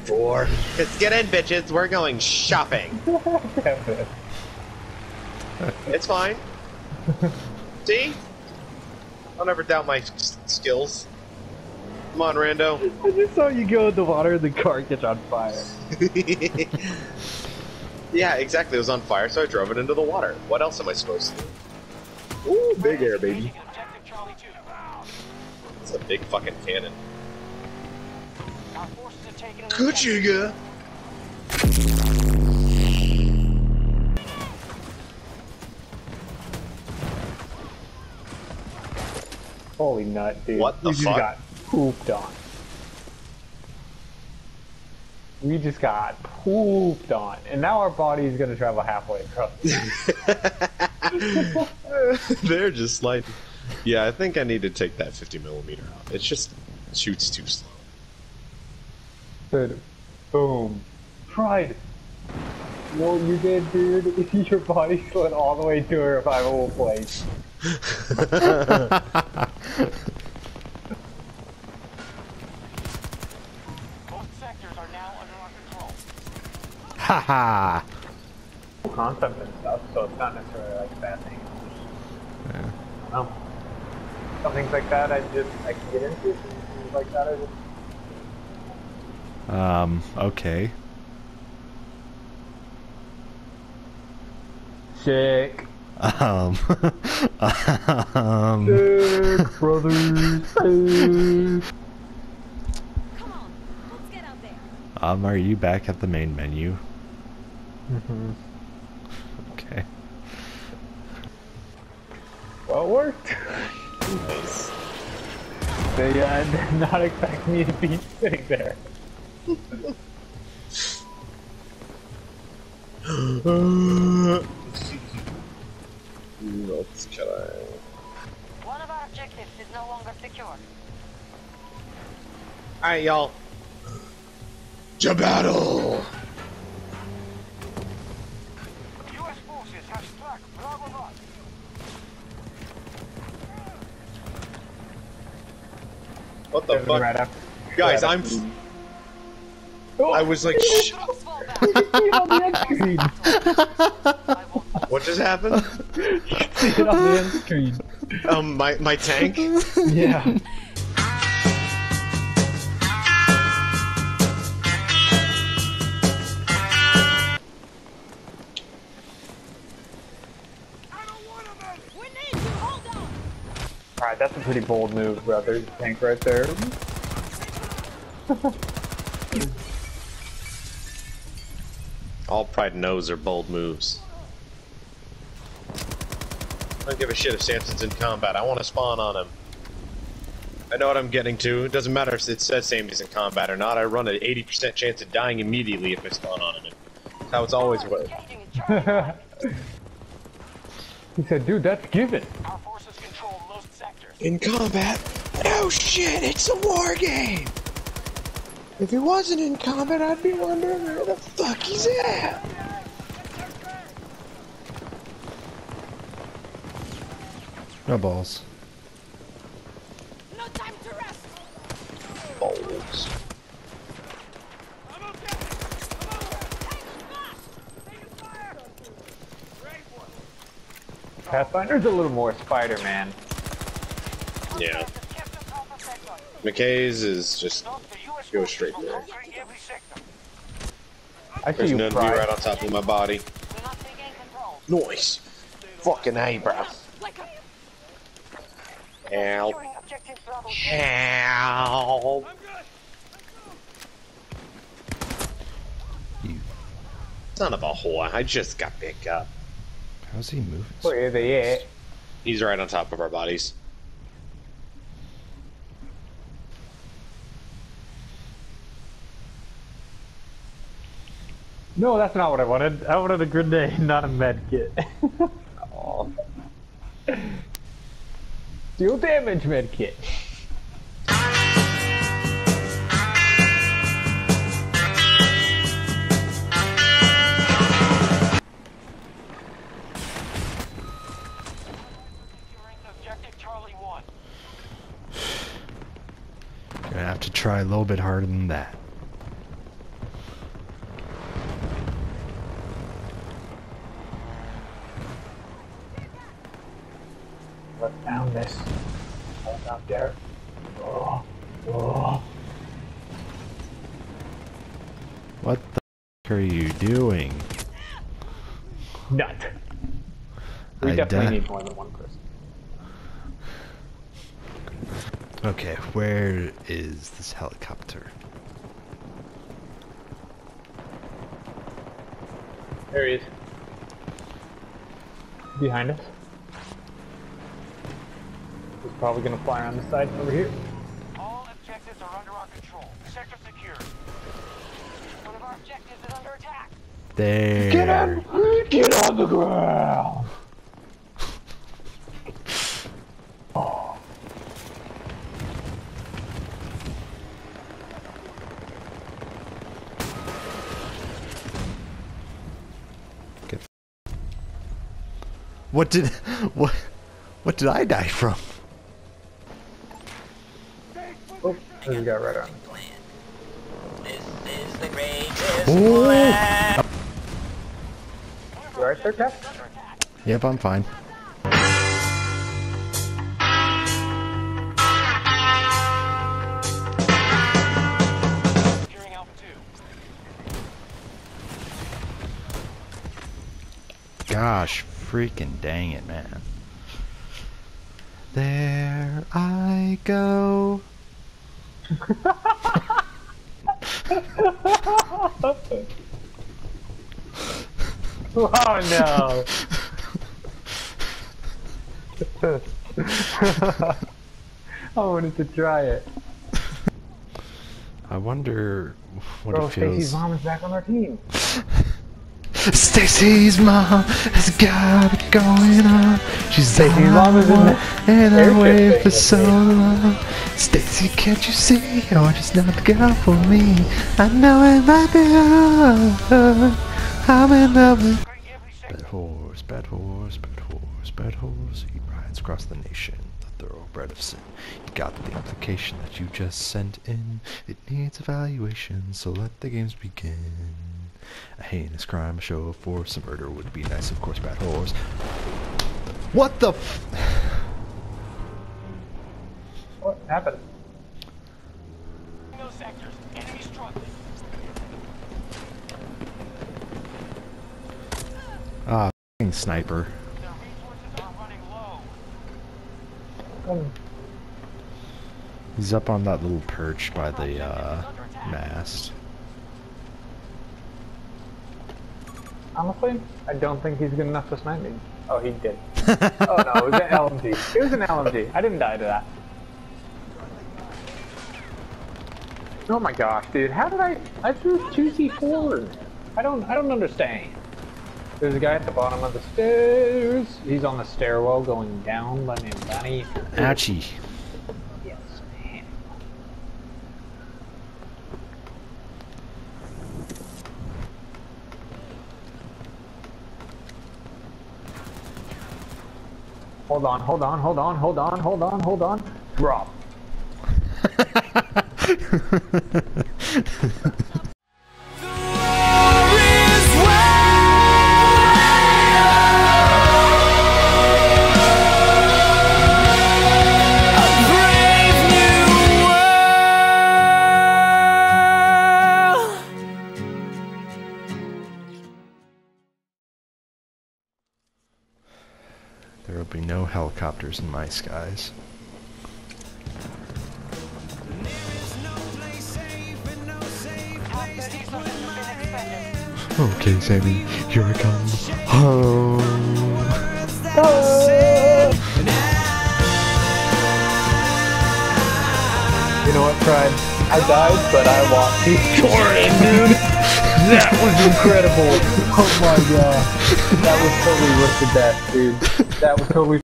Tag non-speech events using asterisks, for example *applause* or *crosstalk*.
four. Let's get in, bitches. We're going shopping. *laughs* It's fine. See? I'll never doubt my s- skills. Come on, Rando. I just saw you go in the water and the car catch on fire. *laughs* yeah, exactly. It was on fire, so I drove it into the water. What else am I supposed to do? Ooh, big air, baby. Objective Charlie 2. It's a big fucking cannon. Our forces have taken an Good objective. Kuchiga. Holy nut, dude. What the we just fuck? got pooped on. We just got pooped on. And now our body is gonna travel halfway across. *laughs* *laughs* They're just like, yeah, I think I need to take that 50 millimeter out. It just shoots too slow. Dude, boom. Pride. Well, you did, dude, *laughs* your body went all the way to a revival place. Both sectors are now under our control. Haha. Concept and stuff, so it's not necessarily like a bad thing. Yeah. Um, some things like that I just I can get into. Things like that I just Um, okay. Sick. Um, *laughs* um, Sick, brothers. *laughs* Sick. Come on, let's get out there. um, are you back at the main menu? Mm-hmm. Okay. Well, it worked. They uh, *laughs* did not expect me to be sitting there. Let's try. One of our objectives is no longer secure. Alright, y'all. To battle! U.S. forces have struck Bravo 1. What the fuck? Right after. Guys, right I'm. After- I was like, Shh. Let's. You can see it on the end screen. What just happened? see it on the end screen. Um, my, my tank? Yeah. We need you. Hold on. Alright, that's a pretty bold move, bro. There's a tank right there. *laughs* All Pride knows are bold moves. I don't give a shit if Samson's in combat. I want to spawn on him. I know what I'm getting to. It doesn't matter if it says Samson's in combat or not. I run an 80% chance of dying immediately if I spawn on him. That's how it's always worked. engaging in Charlie 1. he said, dude, that's given. Our forces control most sectors. In combat? No shit, it's a war game! If he wasn't in combat, I'd be wondering where the fuck he's at! No balls. No time to rest. Balls. Pathfinder's a little more Spider-Man. Yeah. Kept us off the sector. Mackay's is just. Note the U.S. Go straight there. conquer every sector. I see There's you none of you right on top of my body. Do not regain control. Nice. Fucking A, bro. Wake up. Help. Securing objective Bravo 2. Help. You. Son of a whore, I just got picked up. How's he moving? Where are they at? He's right on top of our bodies. No, that's not what I wanted. I wanted a grenade, *laughs* not a med kit. *laughs* Aw. Deal damage med kit. Securing objective Charlie 1. Gonna have to try a little bit harder than that. This. Hold out there. Oh, oh. What the f- are you doing? Nut. We I definitely need more than one person. Okay, where is this helicopter? There he is. Behind us. He's probably gonna fly around the side over here. All objectives are under our control. Sector secure. One of our objectives is under attack. There. Get on! Get on the ground! Get what did *laughs* what what did I die from? A guy right on. Oh! You alright there, Cap? Yep, I'm fine. Securing Alpha 2. Gosh, freaking dang it, man. There I go. Oh no! *laughs* I wanted to try it. I wonder what Bro, it feels. Stacy's mom is back on our team. *laughs* Stacy's mom has got it going on. She's Stacy's on mom is in one, the and I airship wait thing for so long. Stacy, can't you see you're just not the girl for me? I know it might be hard. I'm in love with Great every sector. bad horse, bad horse, bad horse, bad horse. He rides across the nation, the thoroughbred of sin. You got the implication that you just sent in. It needs evaluation, so let the games begin. A heinous crime, a show of force, a murder would be nice, of course, bad horse. What the f- What happened? Those sectors. Enemy struggling. Ah, f***ing sniper. Their resources are running low. Um, He's up on that little perch by the, uh, mast. Honestly, I don't think he's good enough to snipe me. Oh, he did. *laughs* oh no, it was an LMG. It was an LMG. I didn't die to that. Oh my gosh, dude! How did I? I threw two C4s. I don't. I don't understand. There's a guy at the bottom of the stairs. He's on the stairwell going down. My name's Danny. Ouchie. Hold on, hold on, hold on, hold on, hold on, hold on. Drop. *laughs* There will be no helicopters in my skies. Top 30 soldiers have been expended. Okay, Sammy, here I come. Home. You know what, Pride? I died, but I walked these Jordan, dude. That was incredible. *laughs* Oh my god. That was totally worth the death, dude. That was totally